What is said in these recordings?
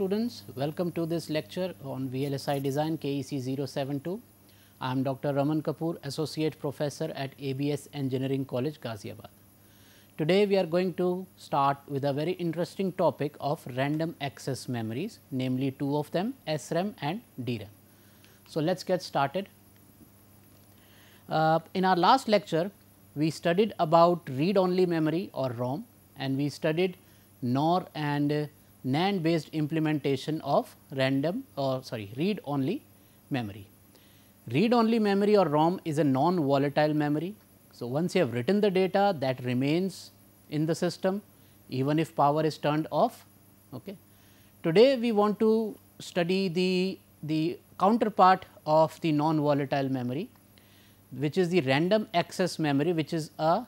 students, welcome to this lecture on VLSI design KEC 072. I am Dr. Raman Kapoor, Associate Professor at ABES Engineering College, Ghaziabad. Today, we are going to start with a very interesting topic of random access memories, namely two of them SRAM and DRAM. So, let us get started. Uh, in our last lecture, we studied about read only memory or ROM and we studied NOR and NAND based implementation of random or sorry read only memory. Read only memory or ROM is a non volatile memory. So, once you have written the data that remains in the system even if power is turned off. Okay. Today, we want to study the, the counterpart of the non volatile memory which is the random access memory which is a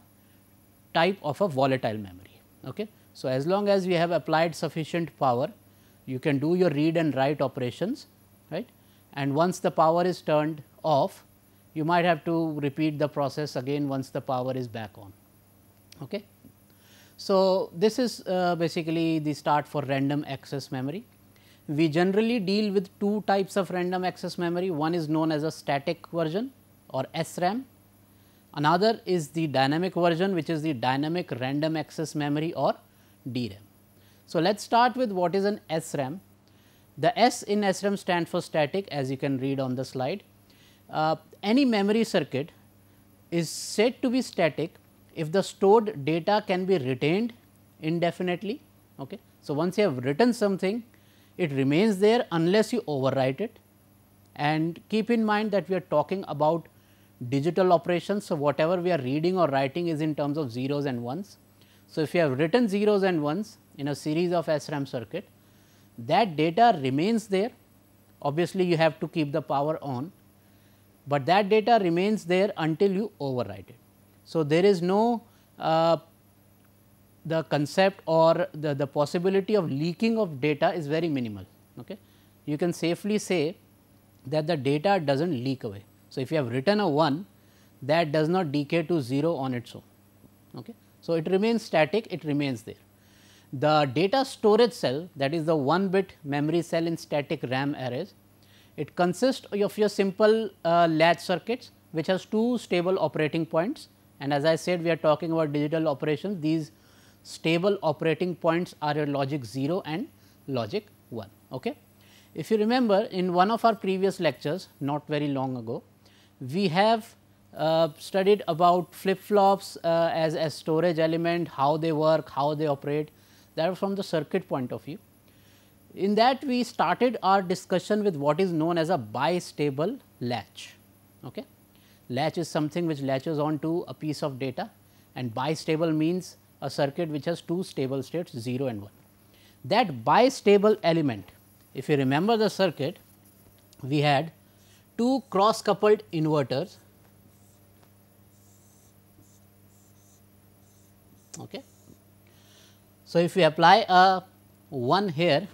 type of a volatile memory. Okay. So, as long as we have applied sufficient power you can do your read and write operations right and once the power is turned off you might have to repeat the process again once the power is back on. Okay. So, this is uh, basically the start for random access memory. We generally deal with two types of random access memory, one is known as a static version or SRAM, another is the dynamic version which is the dynamic random access memory or DRAM. So, let us start with what is an SRAM. The S in SRAM stands for static as you can read on the slide. Uh, any memory circuit is said to be static if the stored data can be retained indefinitely. Okay. So, once you have written something it remains there unless you overwrite it and keep in mind that we are talking about digital operations. So, whatever we are reading or writing is in terms of zeros and ones. So, if you have written zeros and ones in a series of SRAM circuit that data remains there obviously, you have to keep the power on, but that data remains there until you overwrite it. So, there is no uh, the concept or the, the possibility of leaking of data is very minimal. Okay. You can safely say that the data does not leak away. So, if you have written a 1 that does not decay to 0 on its own. Okay. So, it remains static it remains there. The data storage cell that is the 1 bit memory cell in static RAM arrays it consists of your simple uh, latch circuits which has two stable operating points and as I said we are talking about digital operations these stable operating points are your logic 0 and logic 1. Okay. If you remember in one of our previous lectures not very long ago, we have uh, studied about flip flops uh, as a storage element, how they work, how they operate that was from the circuit point of view. In that we started our discussion with what is known as a bistable latch. Okay. Latch is something which latches onto a piece of data and bistable means a circuit which has two stable states 0 and 1. That bistable element, if you remember the circuit, we had two cross coupled inverters. Okay. So, if we apply a 1 here,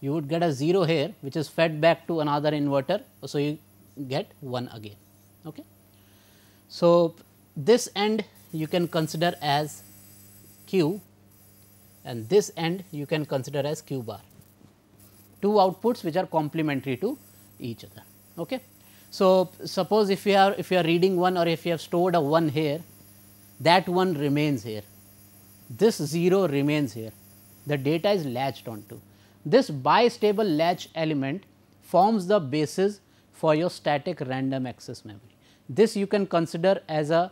you would get a 0 here which is fed back to another inverter. So, you get 1 again. Okay. So, this end you can consider as q and this end you can consider as q bar. Two outputs which are complementary to each other. Okay. So, suppose if you are if you are reading one or if you have stored a 1 here that one remains here, this 0 remains here, the data is latched onto. This bistable latch element forms the basis for your static random access memory. This you can consider as a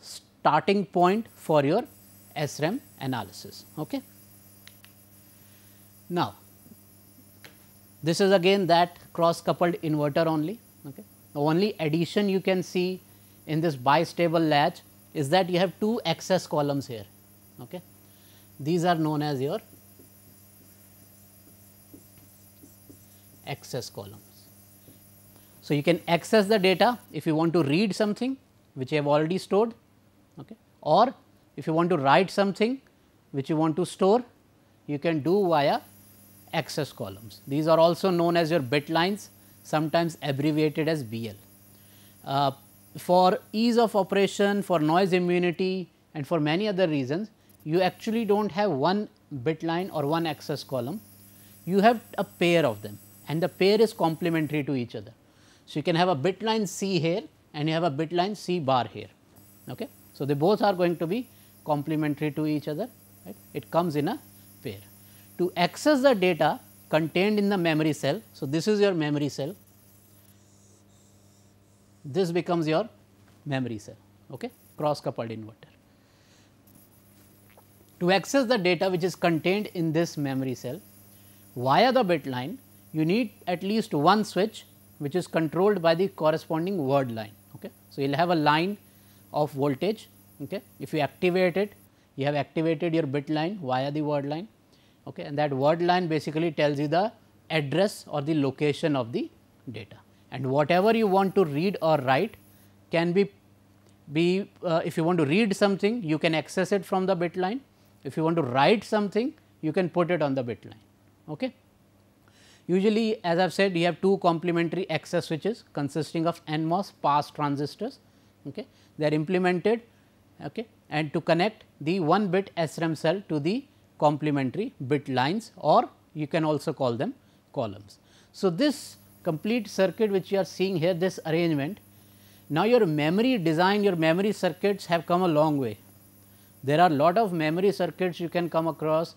starting point for your SRAM analysis. Okay. Now, this is again that cross coupled inverter only. Okay. The only addition you can see in this bistable latch is that you have two access columns here. Okay. These are known as your access columns. So, you can access the data if you want to read something which you have already stored okay. or if you want to write something which you want to store you can do via access columns. These are also known as your bit lines sometimes abbreviated as BL. Uh, for ease of operation, for noise immunity and for many other reasons you actually do not have one bit line or one access column. you have a pair of them and the pair is complementary to each other. So, you can have a bit line C here and you have a bit line C bar here. Okay. So, they both are going to be complementary to each other, right. it comes in a pair. To access the data contained in the memory cell, so this is your memory cell, this becomes your memory cell, okay, cross coupled inverter. To access the data which is contained in this memory cell via the bit line, you need at least one switch which is controlled by the corresponding word line. Okay. So, you will have a line of voltage. Okay. If you activate it, you have activated your bit line via the word line okay, and that word line basically tells you the address or the location of the data. And whatever you want to read or write can be, be uh, if you want to read something you can access it from the bit line if you want to write something, you can put it on the bit line. Okay. Usually as I have said you have two complementary access switches consisting of NMOS pass transistors. Okay. They are implemented okay, and to connect the 1 bit SRAM cell to the complementary bit lines or you can also call them columns. So, this complete circuit which you are seeing here this arrangement now your memory design your memory circuits have come a long way there are lot of memory circuits you can come across.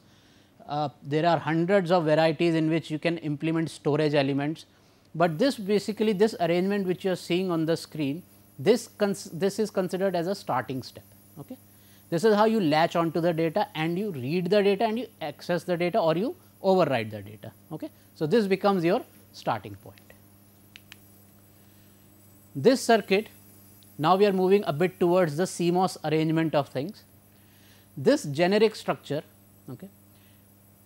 Uh, there are hundreds of varieties in which you can implement storage elements, but this basically this arrangement which you are seeing on the screen this this is considered as a starting step. Okay. This is how you latch onto the data and you read the data and you access the data or you override the data. Okay. So, this becomes your starting point. This circuit now we are moving a bit towards the CMOS arrangement of things this generic structure okay,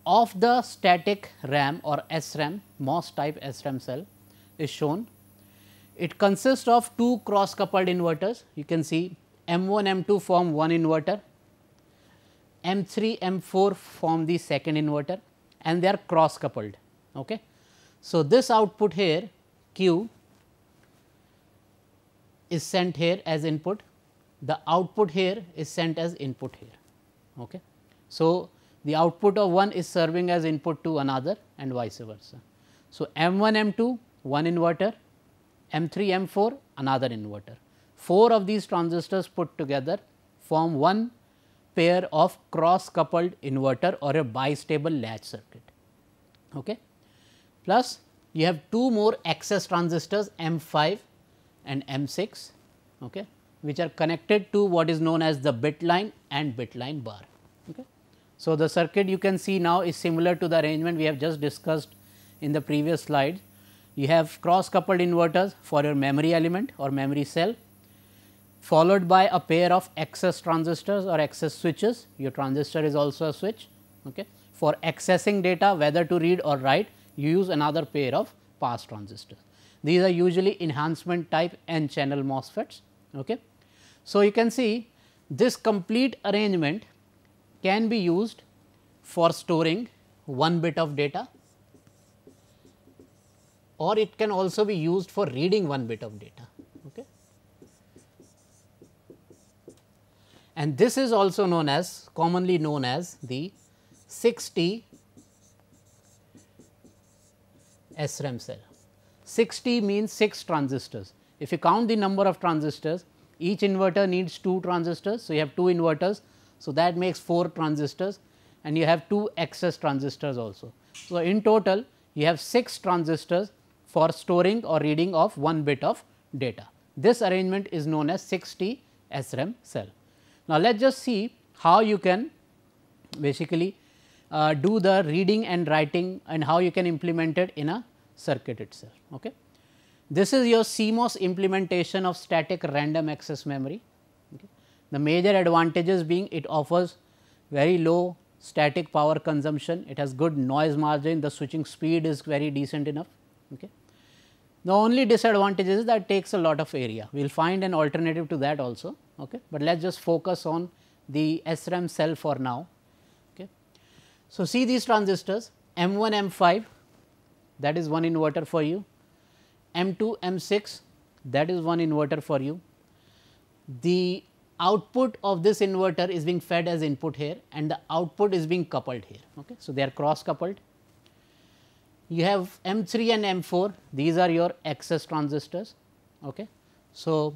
of the static RAM or SRAM MOS type SRAM cell is shown. It consists of two cross coupled inverters. You can see M1 M2 form one inverter, M3 M4 form the second inverter and they are cross coupled. Okay. So, this output here Q is sent here as input, the output here is sent as input here. Okay. So, the output of one is serving as input to another and vice versa. So, M1 M2 one inverter, M3 M4 another inverter. Four of these transistors put together form one pair of cross coupled inverter or a bistable latch circuit. Okay. Plus you have two more access transistors M5 and M6 okay, which are connected to what is known as the bit line and bit line bar. Okay. So, the circuit you can see now is similar to the arrangement we have just discussed in the previous slide. You have cross coupled inverters for your memory element or memory cell followed by a pair of access transistors or access switches. Your transistor is also a switch. Okay. For accessing data whether to read or write you use another pair of pass transistors. These are usually enhancement type n channel MOSFETs. Okay. So, you can see this complete arrangement can be used for storing one bit of data or it can also be used for reading one bit of data. Okay. And this is also known as commonly known as the 6T SRAM cell. 6T means 6 transistors. If you count the number of transistors, each inverter needs 2 transistors. So, you have 2 inverters so, that makes 4 transistors and you have 2 access transistors also. So, in total you have 6 transistors for storing or reading of 1 bit of data. This arrangement is known as 6T SRAM cell. Now, let us just see how you can basically uh, do the reading and writing and how you can implement it in a circuit itself. Okay. This is your CMOS implementation of static random access memory. The major advantages being it offers very low static power consumption, it has good noise margin, the switching speed is very decent enough. Okay. The only disadvantage is that takes a lot of area, we will find an alternative to that also, okay. but let us just focus on the SRAM cell for now. Okay. So, see these transistors M1, M5 that is one inverter for you, M2, M6 that is one inverter for you. The output of this inverter is being fed as input here and the output is being coupled here. Okay. So, they are cross coupled. you have M3 and M4 these are your access transistors. Okay. So,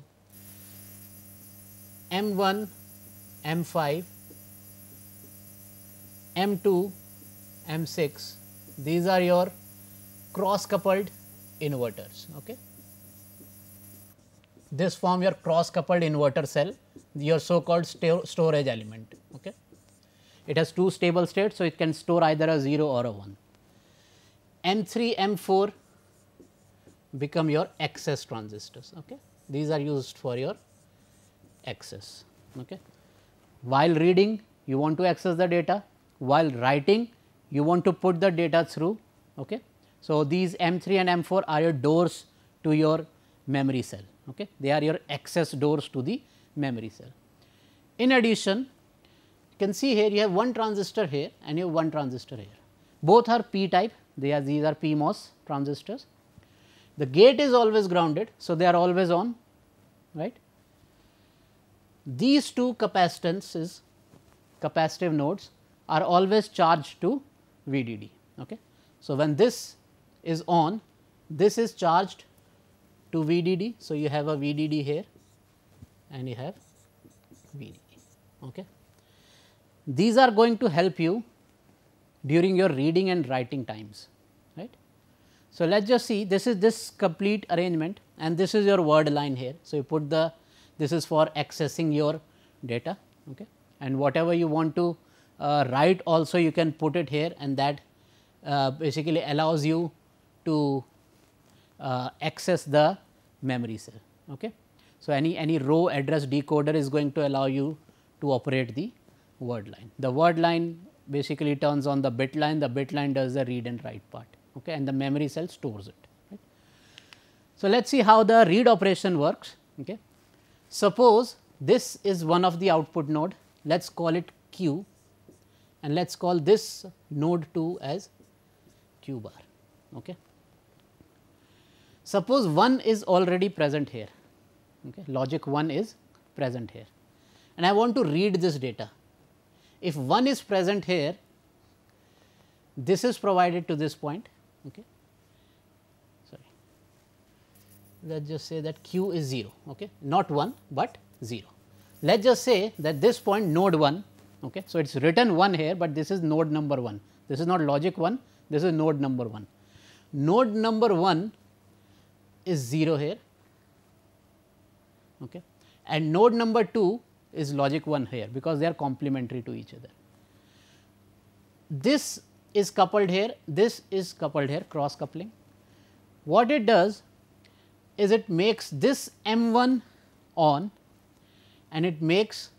M1, M5, M2, M6 these are your cross coupled inverters. Okay. This form your cross coupled inverter cell your so called storage element. Okay. It has two stable states, so it can store either a 0 or a 1. M3, M4 become your access transistors. Okay. These are used for your access. Okay. While reading you want to access the data, while writing you want to put the data through. Okay. So, these M3 and M4 are your doors to your memory cell. Okay. They are your access doors to the memory cell. In addition, you can see here you have one transistor here and you have one transistor here. Both are p type, they are these are PMOS transistors. The gate is always grounded, so they are always on, right. These two capacitances, capacitive nodes are always charged to VDD. Okay. So, when this is on, this is charged to VDD. So, you have a VDD here and you have VDD. Okay. These are going to help you during your reading and writing times. right? So, let us just see this is this complete arrangement and this is your word line here. So, you put the this is for accessing your data okay. and whatever you want to uh, write also you can put it here and that uh, basically allows you to uh, access the memory cell. Okay. So, any, any row address decoder is going to allow you to operate the word line. The word line basically turns on the bit line, the bit line does the read and write part okay, and the memory cell stores it. Right. So, let us see how the read operation works. Okay. Suppose this is one of the output node, let us call it q and let us call this node 2 as q bar. Okay. Suppose 1 is already present here okay. logic 1 is present here and I want to read this data. If 1 is present here, this is provided to this point. Okay. Sorry. Let us just say that q is 0, okay. not 1, but 0. Let us just say that this point node 1, okay. so it is written 1 here, but this is node number 1. This is not logic 1, this is node number 1. Node number 1 is 0 here okay. and node number 2 is logic 1 here because they are complementary to each other. This is coupled here, this is coupled here cross coupling. What it does is it makes this M 1 on and it makes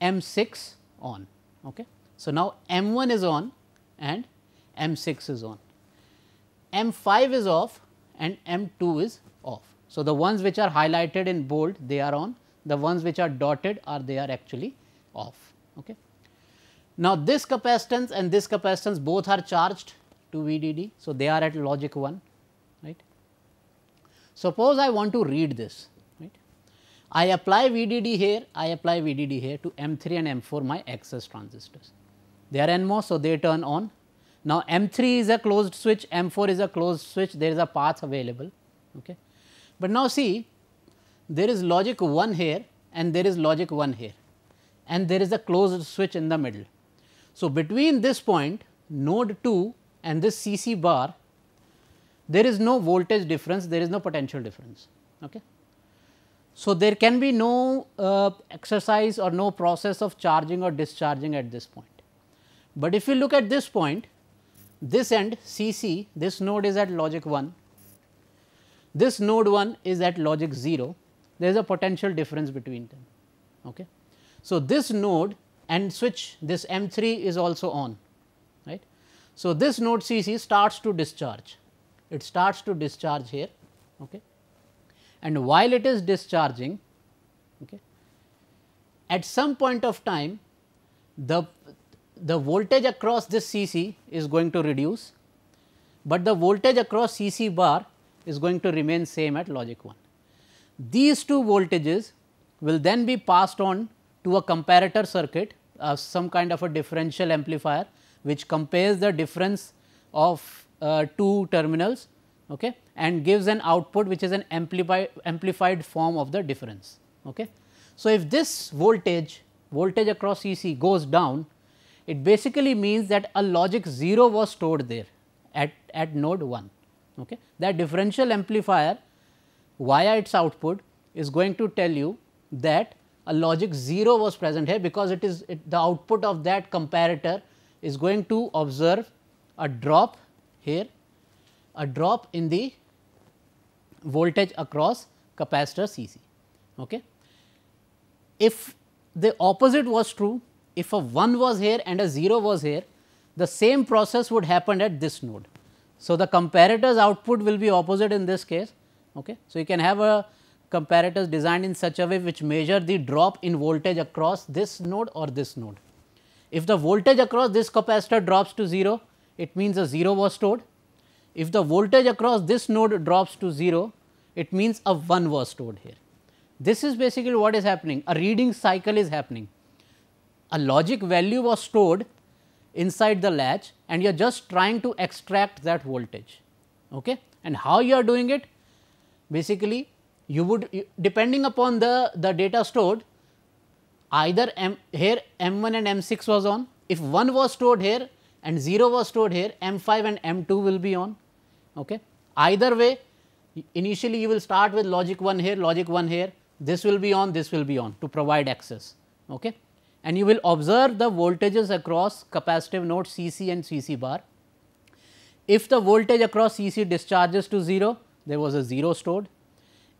M 6 on. Okay. So, now M 1 is on and M 6 is on, M 5 is off and M 2 is off. So, the ones which are highlighted in bold they are on, the ones which are dotted are they are actually off. Okay. Now, this capacitance and this capacitance both are charged to VDD. So, they are at logic 1 right. Suppose I want to read this right. I apply VDD here, I apply VDD here to M3 and M4 my access transistors. They are NMOS, so they turn on. Now, M3 is a closed switch, M4 is a closed switch, there is a path available. Okay. But now see there is logic 1 here and there is logic 1 here and there is a closed switch in the middle. So, between this point node 2 and this C C bar there is no voltage difference, there is no potential difference. Okay. So, there can be no uh, exercise or no process of charging or discharging at this point. But if you look at this point, this end C C, this node is at logic 1 this node 1 is at logic 0, there is a potential difference between them. Okay. So, this node and switch this M 3 is also on right. So, this node C C starts to discharge, it starts to discharge here okay. and while it is discharging okay, at some point of time the, the voltage across this C C is going to reduce, but the voltage across C C bar is going to remain same at logic 1. These two voltages will then be passed on to a comparator circuit uh, some kind of a differential amplifier which compares the difference of uh, two terminals okay, and gives an output which is an amplified, amplified form of the difference. Okay. So, if this voltage voltage across C c goes down it basically means that a logic 0 was stored there at, at node 1. Okay. That differential amplifier via its output is going to tell you that a logic 0 was present here because it is it, the output of that comparator is going to observe a drop here, a drop in the voltage across capacitor C c. Okay. If the opposite was true, if a 1 was here and a 0 was here, the same process would happen at this node. So, the comparator's output will be opposite in this case. Okay. So, you can have a comparators designed in such a way which measure the drop in voltage across this node or this node. If the voltage across this capacitor drops to 0, it means a 0 was stored. If the voltage across this node drops to 0, it means a 1 was stored here. This is basically what is happening, a reading cycle is happening. A logic value was stored inside the latch and you are just trying to extract that voltage. Okay? And how you are doing it? Basically, you would depending upon the, the data stored either M, here M 1 and M 6 was on. If 1 was stored here and 0 was stored here, M 5 and M 2 will be on. Okay. Either way, initially you will start with logic 1 here, logic 1 here, this will be on, this will be on to provide access. Okay. And you will observe the voltages across capacitive node C c and C c bar. If the voltage across C c discharges to 0, there was a 0 stored.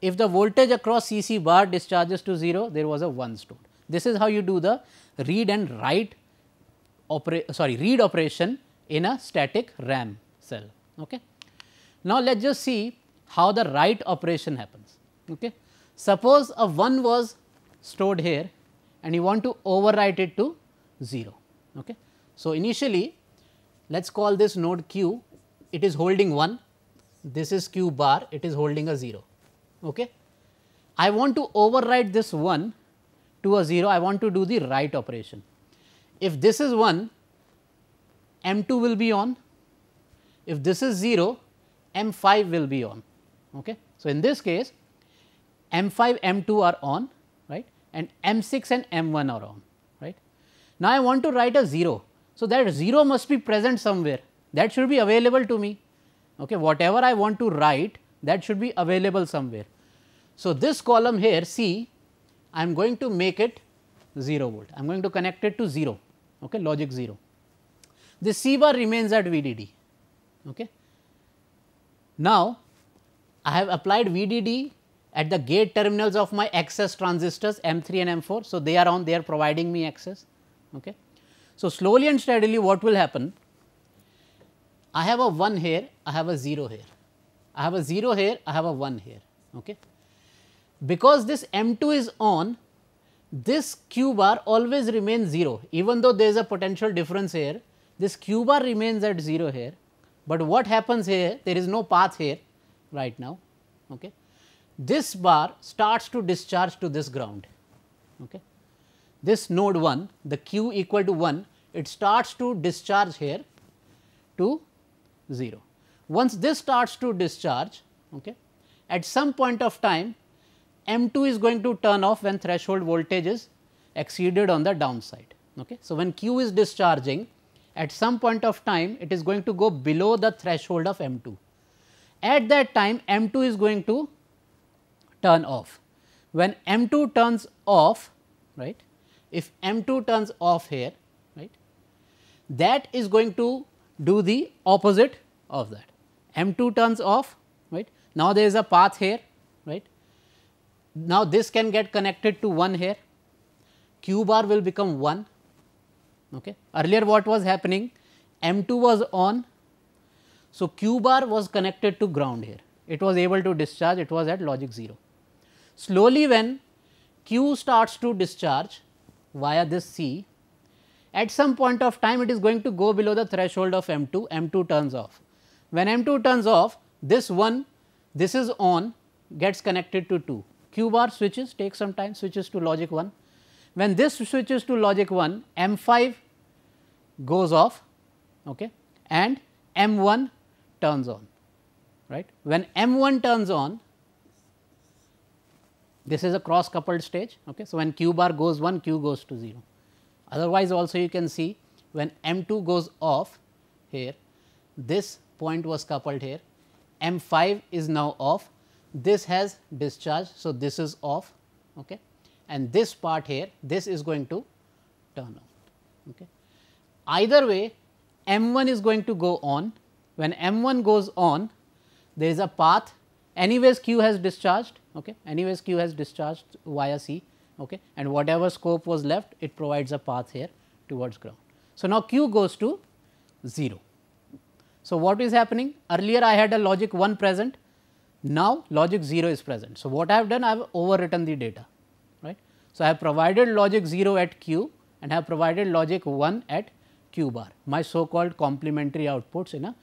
If the voltage across C c bar discharges to 0, there was a 1 stored. This is how you do the read and write sorry read operation in a static RAM cell. Okay. Now, let us just see how the write operation happens. Okay. Suppose a 1 was stored here and you want to overwrite it to 0. Okay. So, initially let us call this node q, it is holding 1, this is q bar, it is holding a 0. Okay. I want to overwrite this 1 to a 0, I want to do the write operation. If this is 1, M 2 will be on, if this is 0, M 5 will be on. Okay. So, in this case M 5, M 2 are on and M 6 and M 1 are on right. Now, I want to write a 0. So, that 0 must be present somewhere that should be available to me. Okay. Whatever I want to write that should be available somewhere. So, this column here C I am going to make it 0 volt, I am going to connect it to 0 okay, logic 0. This C bar remains at VDD. Okay. Now, I have applied VDD at the gate terminals of my access transistors M3 and M4. So, they are on they are providing me access. Okay. So, slowly and steadily what will happen I have a 1 here I have a 0 here I have a 0 here I have a 1 here. Okay. Because this M2 is on this q bar always remains 0 even though there is a potential difference here this q bar remains at 0 here, but what happens here there is no path here right now. Okay this bar starts to discharge to this ground. Okay. This node 1 the q equal to 1 it starts to discharge here to 0. Once this starts to discharge okay, at some point of time M 2 is going to turn off when threshold voltage is exceeded on the downside. Okay. So, when q is discharging at some point of time it is going to go below the threshold of M 2. At that time M 2 is going to turn off. When M 2 turns off, right, if M 2 turns off here, right, that is going to do the opposite of that. M 2 turns off, right. Now, there is a path here, right. Now, this can get connected to 1 here, q bar will become 1. Okay. Earlier what was happening? M 2 was on, so q bar was connected to ground here. It was able to discharge, it was at logic 0. Slowly when Q starts to discharge via this C, at some point of time it is going to go below the threshold of M 2, M 2 turns off. When M 2 turns off, this one, this is on gets connected to 2. Q bar switches, take some time, switches to logic 1. When this switches to logic 1, M 5 goes off okay, and M 1 turns on, right. When M 1 turns on, this is a cross coupled stage. Okay. So, when q bar goes 1, q goes to 0. Otherwise, also you can see when M 2 goes off here, this point was coupled here, M 5 is now off, this has discharge. So, this is off okay. and this part here, this is going to turn on. Okay. Either way, M 1 is going to go on, when M 1 goes on, there is a path anyways q has discharged okay? Anyways q has discharged via c. Okay? And whatever scope was left it provides a path here towards ground. So now q goes to 0 so what is happening? Earlier i had a logic 1 present. Now logic 0 is present. So what i have done i have overwritten the data. Right? So i have provided logic 0 at q and have provided logic 1 at q bar. My so called complementary outputs in a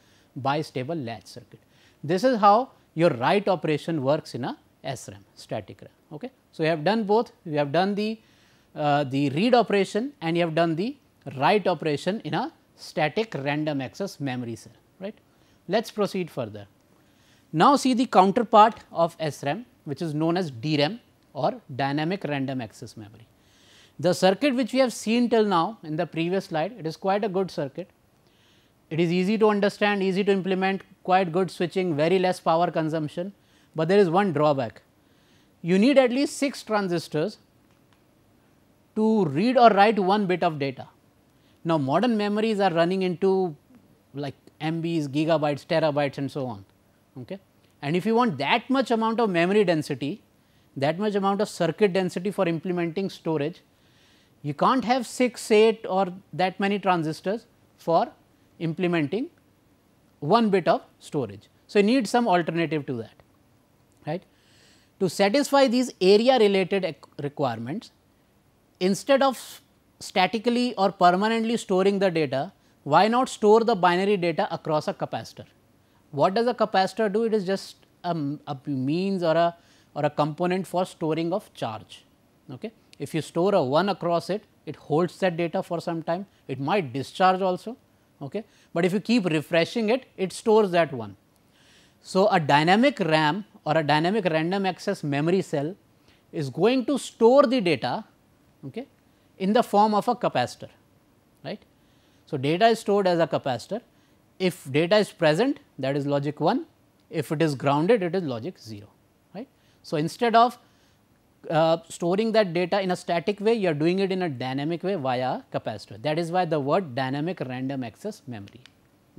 bistable latch circuit. This is how your write operation works in a SRAM static RAM. Okay. So, you have done both you have done the uh, the read operation and you have done the write operation in a static random access memory cell right. Let us proceed further. Now, see the counterpart of SRAM which is known as DRAM or dynamic random access memory. The circuit which we have seen till now in the previous slide it is quite a good circuit. It is easy to understand, easy to implement, quite good switching, very less power consumption, but there is one drawback. You need at least 6 transistors to read or write one bit of data. Now, modern memories are running into like MBs, gigabytes, terabytes and so on. Okay. And if you want that much amount of memory density, that much amount of circuit density for implementing storage, you can't have 6, 8 or that many transistors for implementing one bit of storage. So, you need some alternative to that right. To satisfy these area related requirements instead of statically or permanently storing the data why not store the binary data across a capacitor. What does a capacitor do? It is just a, a means or a or a component for storing of charge. Okay. If you store a 1 across it, it holds that data for some time, it might discharge also okay. but if you keep refreshing it, it stores that one. So, a dynamic RAM or a dynamic random access memory cell is going to store the data okay, in the form of a capacitor. right? So, data is stored as a capacitor. If data is present that is logic 1, if it is grounded it is logic 0. right? So, instead of uh, storing that data in a static way, you are doing it in a dynamic way via capacitor. That is why the word dynamic random access memory.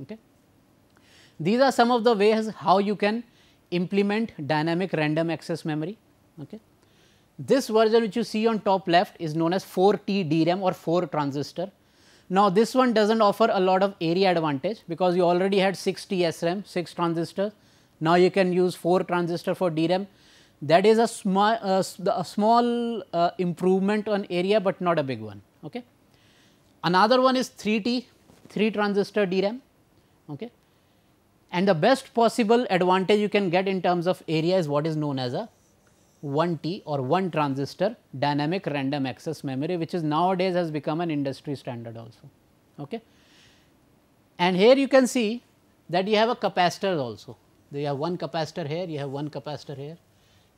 Okay. These are some of the ways how you can implement dynamic random access memory. Okay. This version which you see on top left is known as 4T DRAM or 4 transistor. Now, this one does not offer a lot of area advantage because you already had 6 T SRAM 6 transistors. Now, you can use 4 transistor for DRAM that is a small, uh, a small uh, improvement on area, but not a big one. Okay. Another one is 3T, 3 transistor DRAM. Okay. And the best possible advantage you can get in terms of area is what is known as a 1T or 1 transistor dynamic random access memory, which is nowadays has become an industry standard also. Okay. And here you can see that you have a capacitor also. You have one capacitor here, you have one capacitor here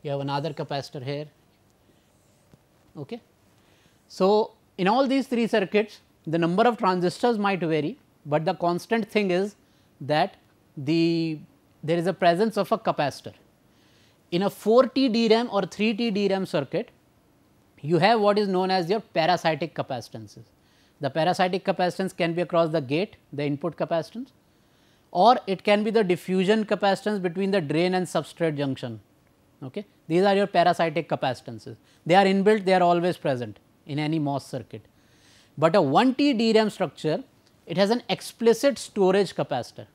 you have another capacitor here. Okay. So, in all these three circuits the number of transistors might vary, but the constant thing is that the there is a presence of a capacitor. In a 4T DRAM or 3T DRAM circuit, you have what is known as your parasitic capacitances. The parasitic capacitance can be across the gate, the input capacitance or it can be the diffusion capacitance between the drain and substrate junction Okay. These are your parasitic capacitances. They are inbuilt, they are always present in any MOS circuit. But a 1T DRAM structure, it has an explicit storage capacitor.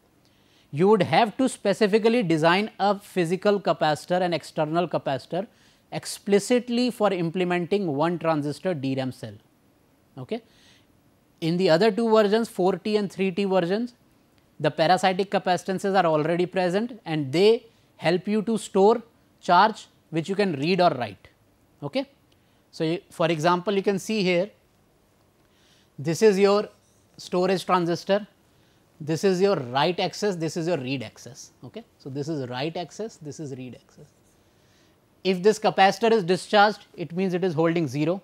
You would have to specifically design a physical capacitor and external capacitor explicitly for implementing one transistor DRAM cell. Okay. In the other two versions 4T and 3T versions, the parasitic capacitances are already present and they help you to store charge which you can read or write. Okay. So, for example, you can see here this is your storage transistor, this is your write access, this is your read access. Okay. So, this is write access, this is read access. If this capacitor is discharged, it means it is holding 0.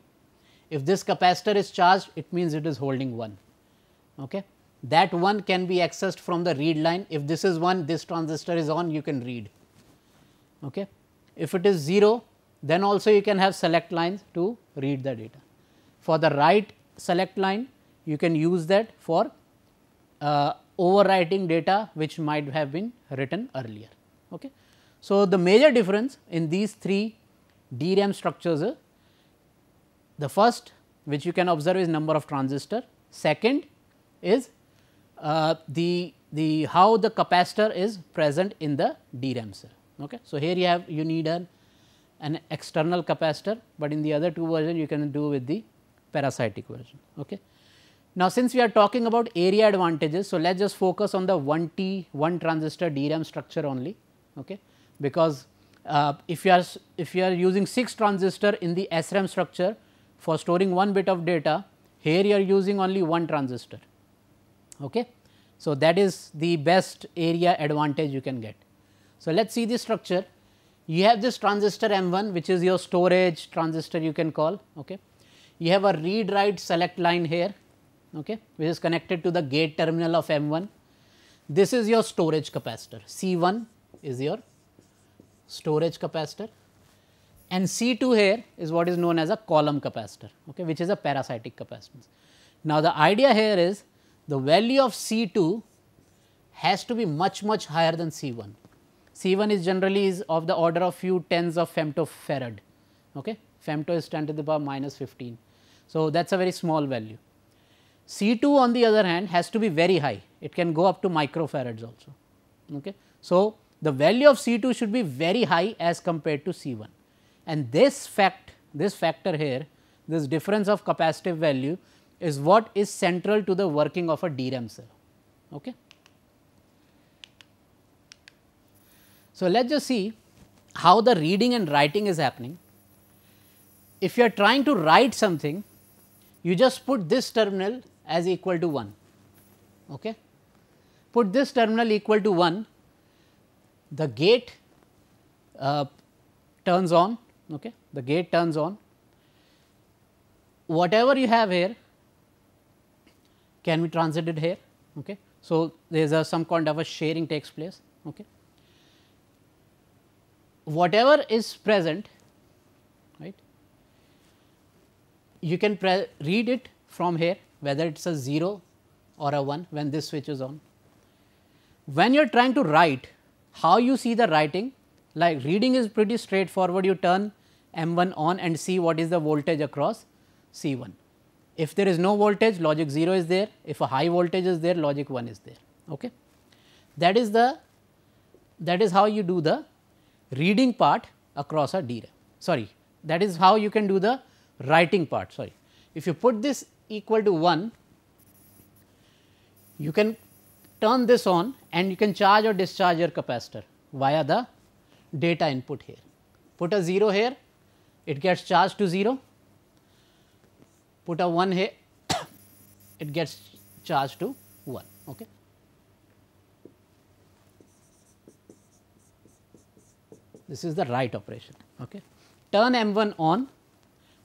If this capacitor is charged, it means it is holding 1. Okay. That 1 can be accessed from the read line. If this is 1, this transistor is on, you can read. Okay. If it is 0, then also you can have select lines to read the data. For the write select line, you can use that for uh, overwriting data which might have been written earlier. Okay. So, the major difference in these three DRAM structures the first which you can observe is number of transistor, second is uh, the the how the capacitor is present in the DRAM cell. Okay. So, here you have you need an, an external capacitor, but in the other two version you can do with the parasitic version. Okay. Now, since we are talking about area advantages, so let us just focus on the 1 T 1 transistor DRAM structure only, okay, because uh, if you are if you are using 6 transistor in the SRAM structure for storing 1 bit of data, here you are using only 1 transistor. Okay. So, that is the best area advantage you can get. So, let us see the structure. You have this transistor M1 which is your storage transistor you can call. Okay. You have a read write select line here okay, which is connected to the gate terminal of M1. This is your storage capacitor, C1 is your storage capacitor and C2 here is what is known as a column capacitor, okay, which is a parasitic capacitance. Now, the idea here is the value of C2 has to be much much higher than C1. C1 is generally is of the order of few tens of femtofarad, okay. femto is 10 to the power minus 15. So, that is a very small value. C2 on the other hand has to be very high, it can go up to microfarads also. Okay. So, the value of C2 should be very high as compared to C1 and this fact, this factor here, this difference of capacitive value is what is central to the working of a DRAM cell. Okay. So, let us just see how the reading and writing is happening. If you are trying to write something, you just put this terminal as equal to 1. Okay. Put this terminal equal to 1, the gate uh, turns on, okay. the gate turns on. Whatever you have here can be transited here. Okay. So, there is a some kind of a sharing takes place. Okay. Whatever is present, right, you can read it from here whether it is a 0 or a 1 when this switch is on. When you are trying to write, how you see the writing? Like reading is pretty straightforward, you turn M1 on and see what is the voltage across C1. If there is no voltage, logic 0 is there, if a high voltage is there, logic 1 is there. Okay. That is the that is how you do the reading part across a DRAM. Sorry, that is how you can do the writing part. Sorry, if you put this equal to 1, you can turn this on and you can charge or discharge your capacitor via the data input here. Put a 0 here, it gets charged to 0, put a 1 here, it gets charged to 1. Okay. This is the write operation. Okay. Turn M1 on,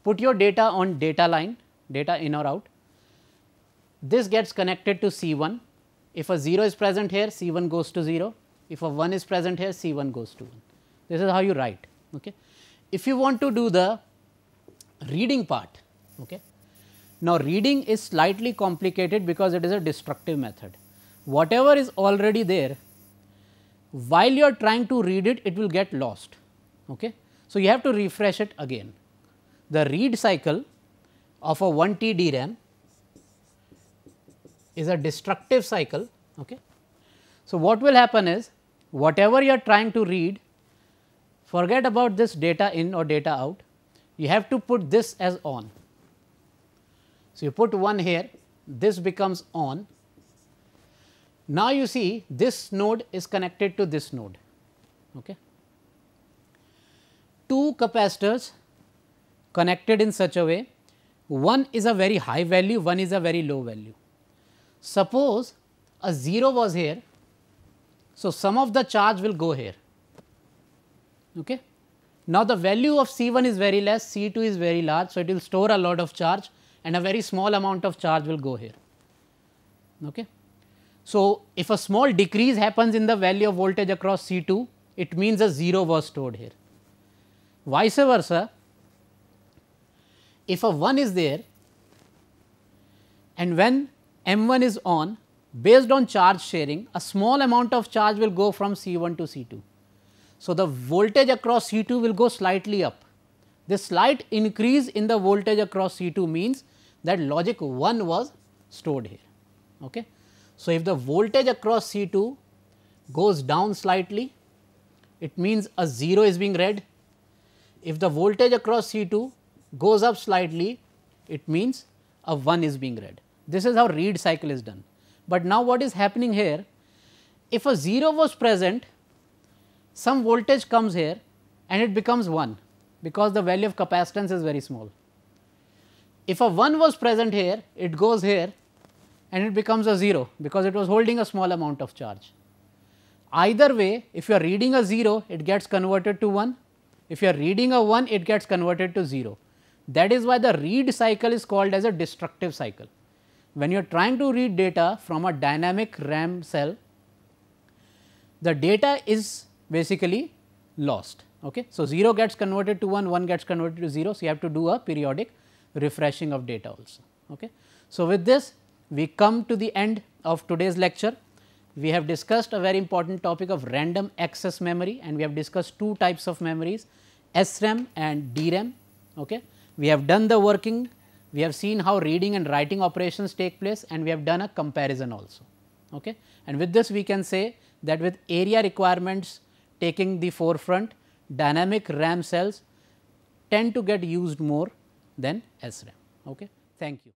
put your data on data line data in or out. This gets connected to C1. If a 0 is present here, C1 goes to 0. If a 1 is present here, C1 goes to 1. This is how you write. Okay. If you want to do the reading part, okay. now reading is slightly complicated because it is a destructive method. Whatever is already there, while you are trying to read it, it will get lost. Okay. So, you have to refresh it again. The read cycle of a 1 T DRAM is a destructive cycle. Okay. So, what will happen is whatever you are trying to read forget about this data in or data out you have to put this as on. So, you put 1 here this becomes on. Now, you see this node is connected to this node. Okay. Two capacitors connected in such a way one is a very high value, one is a very low value. Suppose a 0 was here. So, some of the charge will go here. Okay. Now, the value of C 1 is very less, C 2 is very large. So, it will store a lot of charge and a very small amount of charge will go here. Okay. So, if a small decrease happens in the value of voltage across C 2, it means a 0 was stored here. Vice versa, if a 1 is there and when M 1 is on, based on charge sharing, a small amount of charge will go from C 1 to C 2. So, the voltage across C 2 will go slightly up. This slight increase in the voltage across C 2 means that logic 1 was stored here. Okay. So, if the voltage across C 2 goes down slightly, it means a 0 is being read. If the voltage across C 2 goes up slightly, it means a 1 is being read. This is how read cycle is done. But now what is happening here? If a 0 was present, some voltage comes here and it becomes 1 because the value of capacitance is very small. If a 1 was present here, it goes here and it becomes a 0 because it was holding a small amount of charge. Either way, if you are reading a 0, it gets converted to 1. If you are reading a 1, it gets converted to 0. That is why the read cycle is called as a destructive cycle. When you are trying to read data from a dynamic RAM cell, the data is basically lost. Okay. So, 0 gets converted to 1, 1 gets converted to 0. So, you have to do a periodic refreshing of data also. Okay. So, with this we come to the end of today's lecture. We have discussed a very important topic of random access memory and we have discussed two types of memories SRAM and DRAM. Okay. We have done the working, we have seen how reading and writing operations take place and we have done a comparison also. Okay. And with this we can say that with area requirements taking the forefront, dynamic RAM cells tend to get used more than SRAM. Okay. Thank you.